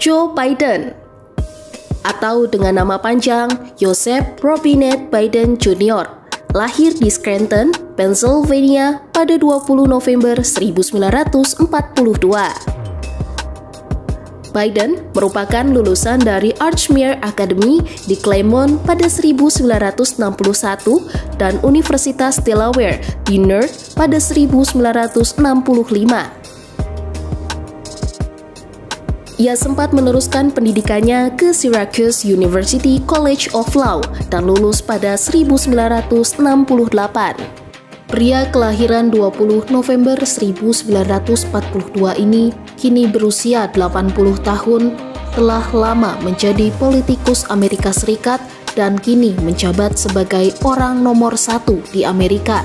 Joe Biden atau dengan nama panjang Joseph Robinette Biden Jr. lahir di Scranton, Pennsylvania pada 20 November 1942. Biden merupakan lulusan dari Archmere Academy di Claymont pada 1961 dan Universitas Delaware di Nerd pada 1965. Ia sempat meneruskan pendidikannya ke Syracuse University College of Law dan lulus pada 1968. Pria kelahiran 20 November 1942 ini kini berusia 80 tahun, telah lama menjadi politikus Amerika Serikat dan kini menjabat sebagai orang nomor satu di Amerika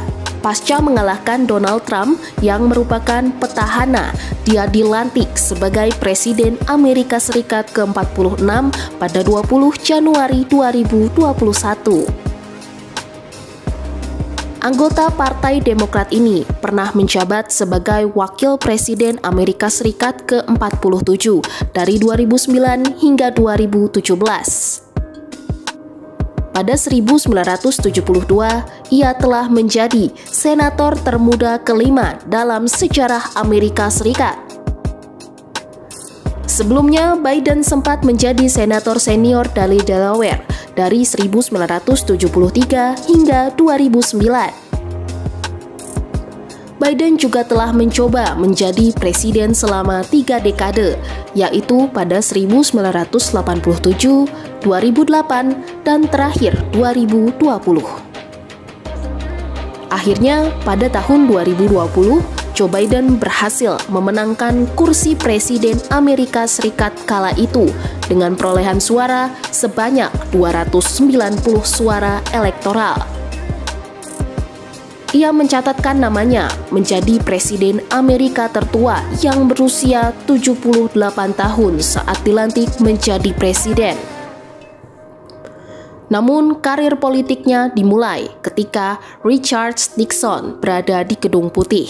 pasca mengalahkan Donald Trump yang merupakan petahana. Dia dilantik sebagai Presiden Amerika Serikat ke-46 pada 20 Januari 2021. Anggota Partai Demokrat ini pernah menjabat sebagai Wakil Presiden Amerika Serikat ke-47 dari 2009 hingga 2017. Pada 1972, ia telah menjadi senator termuda kelima dalam sejarah Amerika Serikat. Sebelumnya, Biden sempat menjadi senator senior dari Delaware dari 1973 hingga 2009. Biden juga telah mencoba menjadi presiden selama tiga dekade, yaitu pada 1987, 2008, dan terakhir 2020. Akhirnya, pada tahun 2020, Joe Biden berhasil memenangkan kursi Presiden Amerika Serikat kala itu dengan perolehan suara sebanyak 290 suara elektoral. Ia mencatatkan namanya menjadi Presiden Amerika tertua yang berusia 78 tahun saat dilantik menjadi presiden. Namun karir politiknya dimulai ketika Richard Nixon berada di Gedung Putih.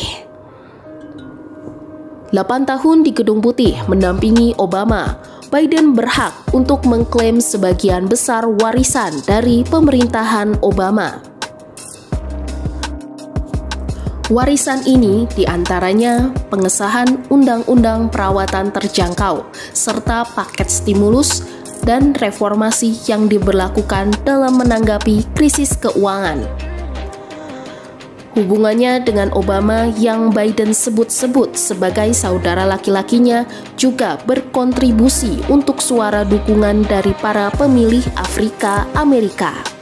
8 tahun di Gedung Putih mendampingi Obama, Biden berhak untuk mengklaim sebagian besar warisan dari pemerintahan Obama. Warisan ini di antaranya pengesahan Undang-Undang Perawatan Terjangkau serta paket stimulus dan reformasi yang diberlakukan dalam menanggapi krisis keuangan. Hubungannya dengan Obama yang Biden sebut-sebut sebagai saudara laki-lakinya juga berkontribusi untuk suara dukungan dari para pemilih Afrika Amerika.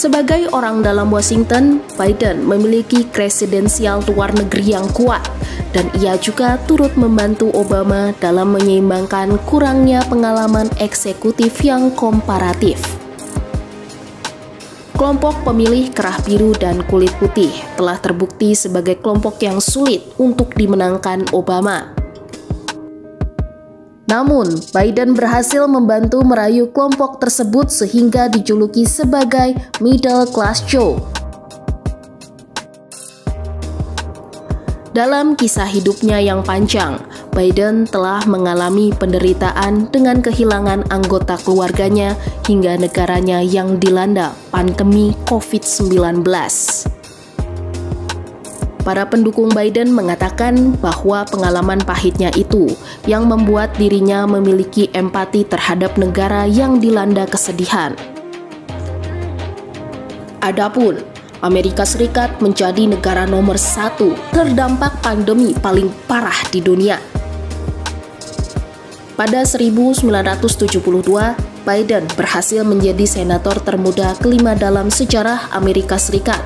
Sebagai orang dalam Washington, Biden memiliki presidensial luar negeri yang kuat dan ia juga turut membantu Obama dalam menyeimbangkan kurangnya pengalaman eksekutif yang komparatif. Kelompok pemilih kerah biru dan kulit putih telah terbukti sebagai kelompok yang sulit untuk dimenangkan Obama. Namun, Biden berhasil membantu merayu kelompok tersebut sehingga dijuluki sebagai middle class Joe Dalam kisah hidupnya yang panjang, Biden telah mengalami penderitaan dengan kehilangan anggota keluarganya hingga negaranya yang dilanda pandemi COVID-19. Para pendukung Biden mengatakan bahwa pengalaman pahitnya itu yang membuat dirinya memiliki empati terhadap negara yang dilanda kesedihan. Adapun Amerika Serikat menjadi negara nomor satu terdampak pandemi paling parah di dunia. Pada 1972, Biden berhasil menjadi senator termuda kelima dalam sejarah Amerika Serikat.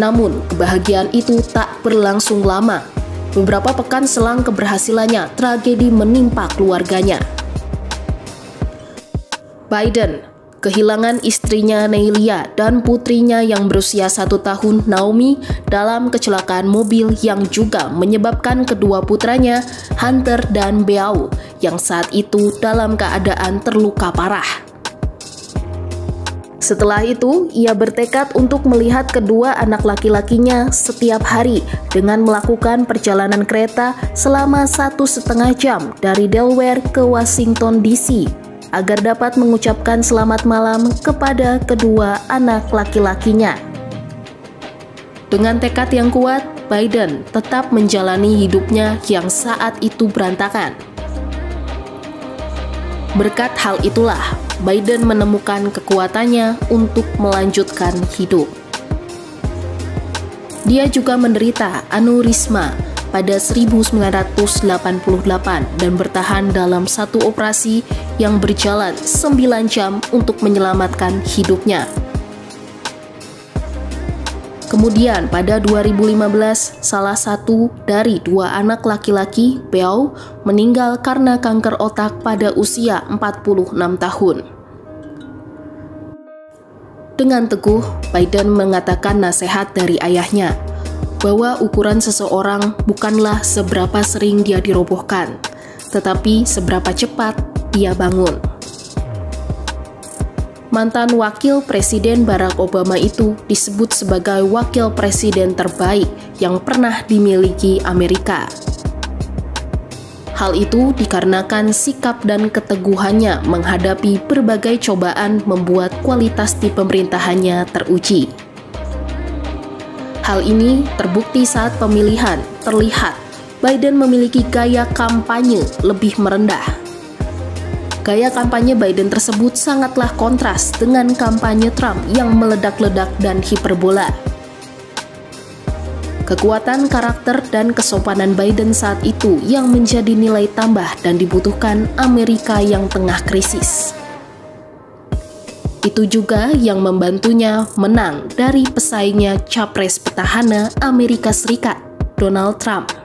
Namun, kebahagiaan itu tak berlangsung lama. Beberapa pekan selang keberhasilannya, tragedi menimpa keluarganya. Biden kehilangan istrinya Neilia dan putrinya yang berusia satu tahun Naomi dalam kecelakaan mobil yang juga menyebabkan kedua putranya Hunter dan Beau yang saat itu dalam keadaan terluka parah. Setelah itu, ia bertekad untuk melihat kedua anak laki-lakinya setiap hari dengan melakukan perjalanan kereta selama satu setengah jam dari Delaware ke Washington DC agar dapat mengucapkan selamat malam kepada kedua anak laki-lakinya. Dengan tekad yang kuat, Biden tetap menjalani hidupnya yang saat itu berantakan. Berkat hal itulah, Biden menemukan kekuatannya untuk melanjutkan hidup. Dia juga menderita aneurisma pada 1988 dan bertahan dalam satu operasi yang berjalan 9 jam untuk menyelamatkan hidupnya. Kemudian pada 2015, salah satu dari dua anak laki-laki, Beau, meninggal karena kanker otak pada usia 46 tahun. Dengan teguh, Biden mengatakan nasihat dari ayahnya bahwa ukuran seseorang bukanlah seberapa sering dia dirobohkan, tetapi seberapa cepat dia bangun mantan wakil presiden Barack Obama itu disebut sebagai wakil presiden terbaik yang pernah dimiliki Amerika. Hal itu dikarenakan sikap dan keteguhannya menghadapi berbagai cobaan membuat kualitas di pemerintahannya teruji. Hal ini terbukti saat pemilihan terlihat Biden memiliki gaya kampanye lebih merendah Gaya kampanye Biden tersebut sangatlah kontras dengan kampanye Trump yang meledak-ledak dan hiperbola. Kekuatan karakter dan kesopanan Biden saat itu yang menjadi nilai tambah dan dibutuhkan Amerika yang tengah krisis. Itu juga yang membantunya menang dari pesaingnya capres petahana Amerika Serikat, Donald Trump.